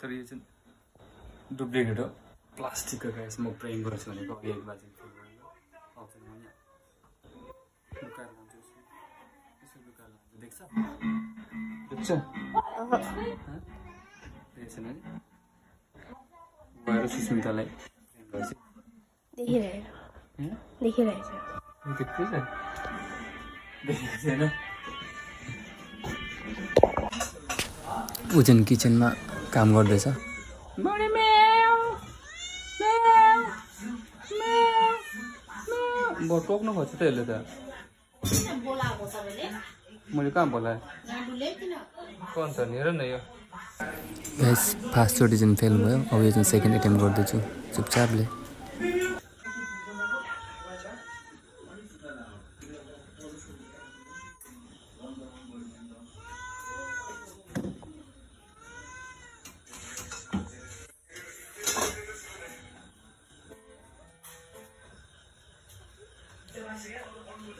तर यो चाहिँ डुप्लिकेट हो। प्लास्टिकको गाइस म प्रेङ गर्छु भनेको अघि एक बाजी देख्छ? देख्छ? गएर सुस्मितालाई देखिरहेको छ देखेको छैन उजन किचनमा काम गर्दैछ। टोक्नु खोज्छ त यसले त। मैले कहाँ बोलाएँ? कौन छ नि हेर न यो। गाइस फर्स्टचोटि चाहिँ फेल भयो। अब यो चाहिँ सेकेन्ड एटेम्प गर्दैछु। चुपचापले। ஆசையா ஒரு பொண்ணு